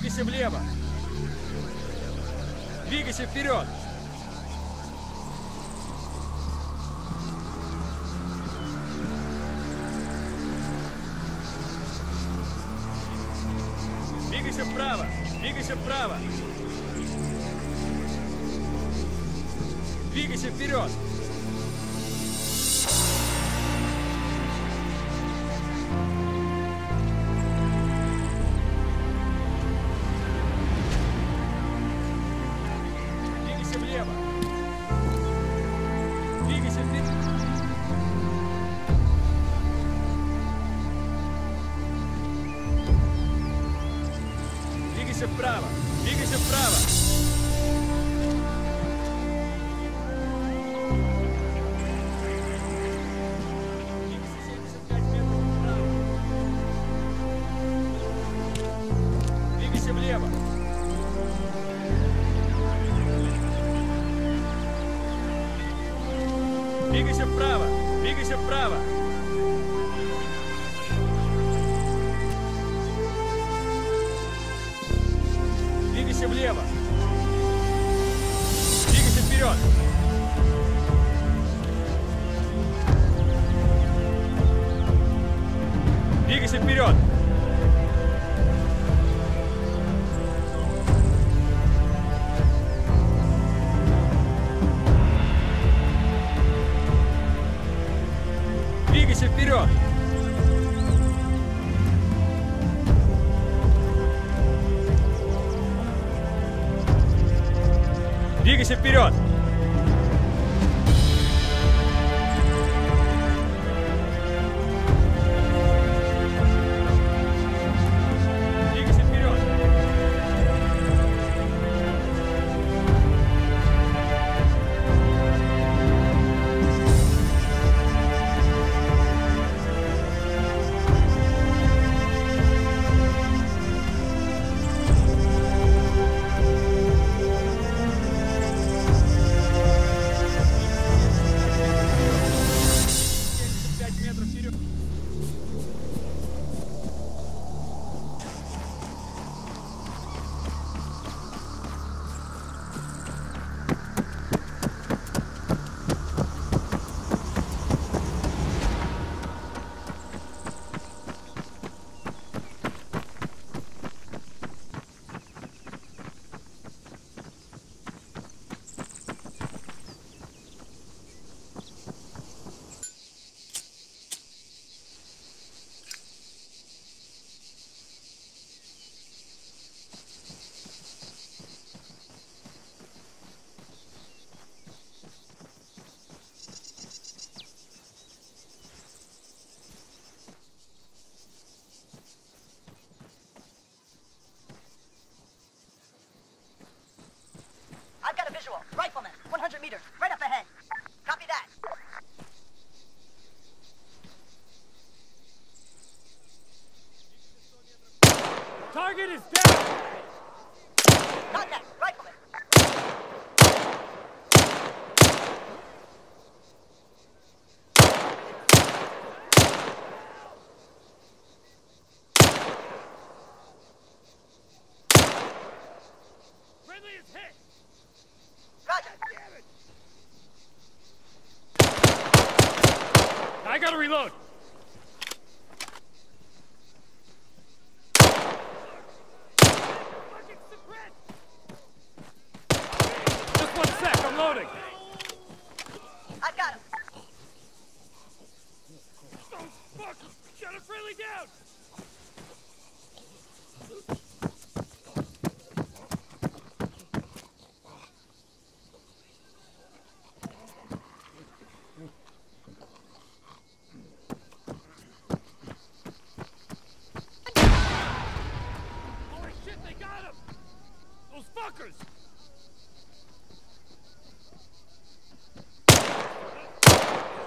двигайся влево. Двигайся вперед. Двигайся вправо. Двигайся вправо. Двигайся вперед. Вперед! Двигайся вперед!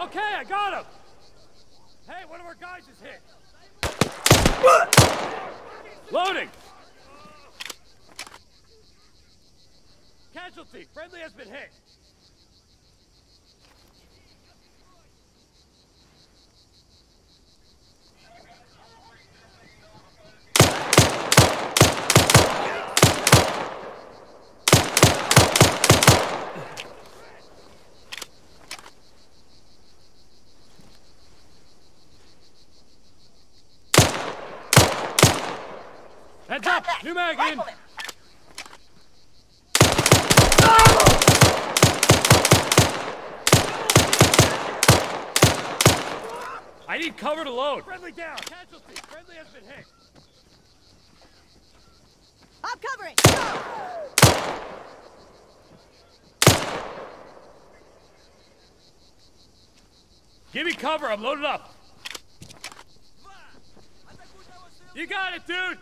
Okay, I got him! Hey, one of our guys is hit! Loading! Casualty! Friendly has been hit! New mag in! I need cover to load. Friendly down. Casualty. Friendly has been hit. I'm covering. Give me cover. I'm loaded up. You got it, dude.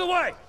the way!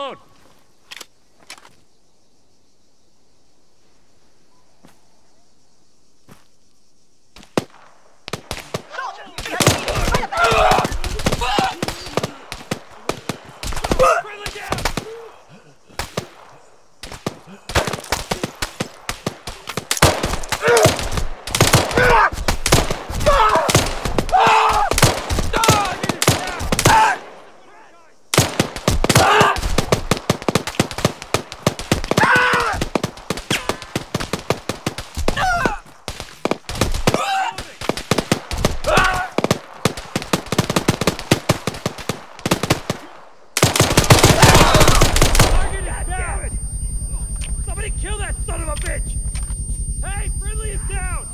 reload. Somebody kill that son of a bitch! Hey, Friendly is down!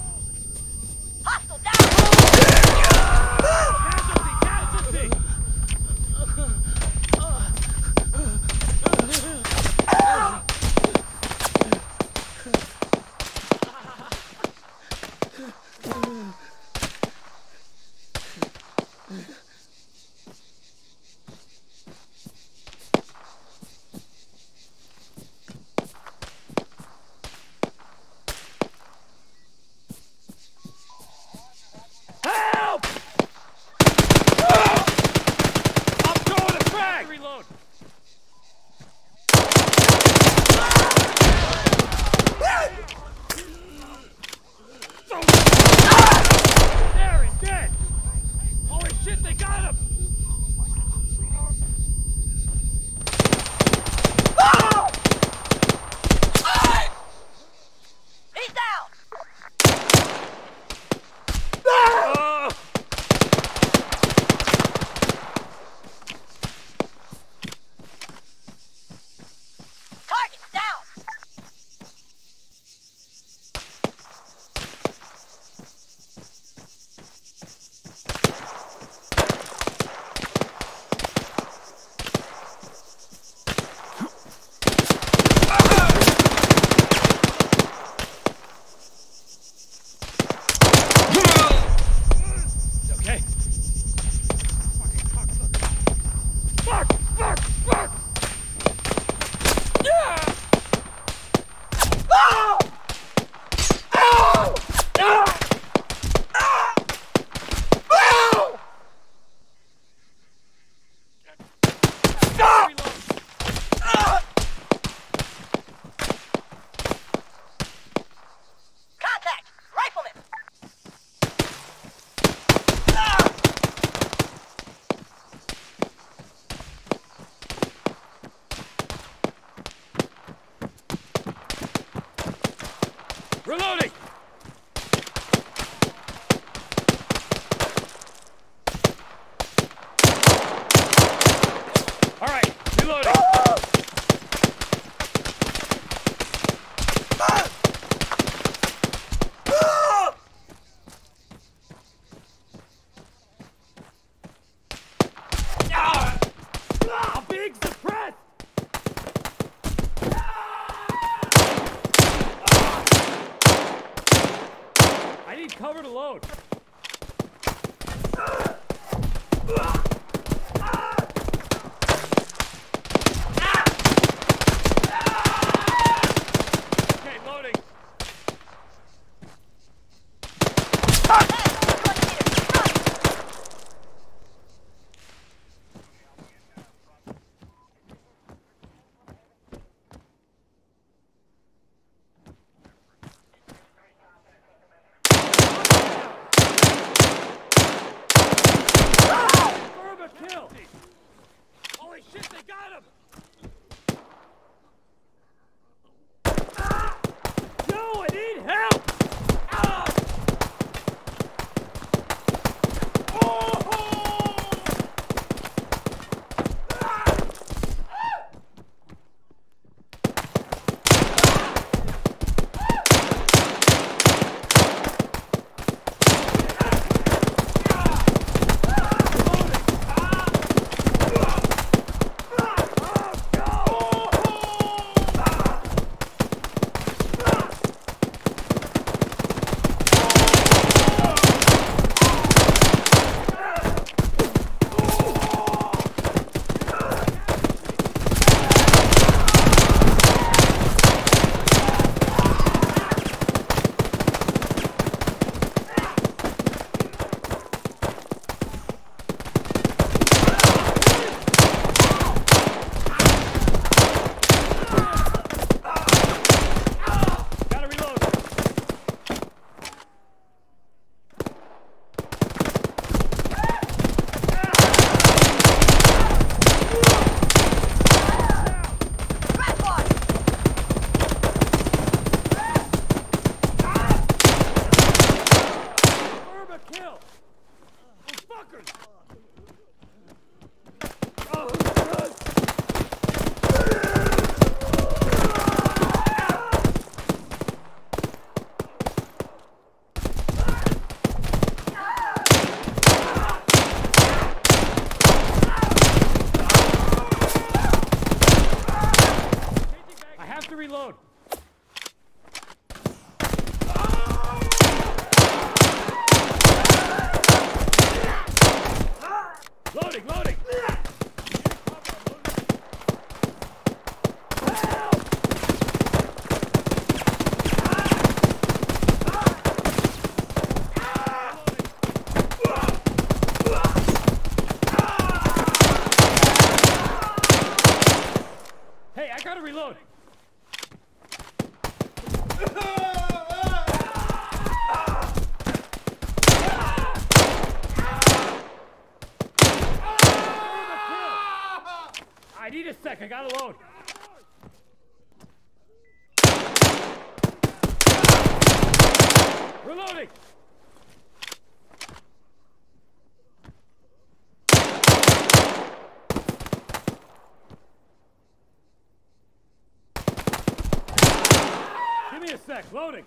Loading.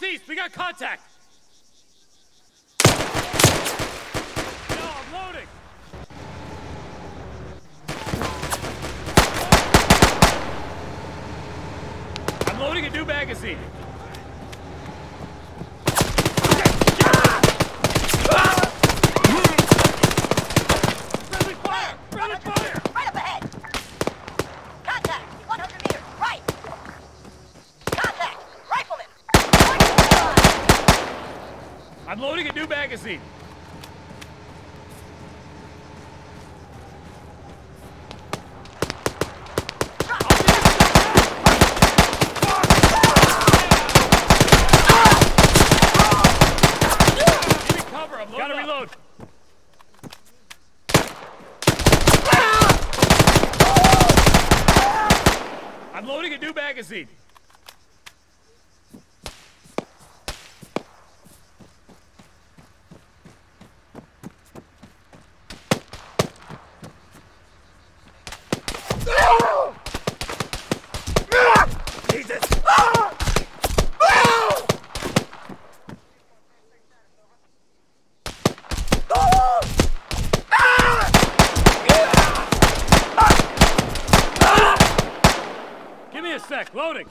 Northeast, we got contact. I'm loading a new magazine. Check, loading.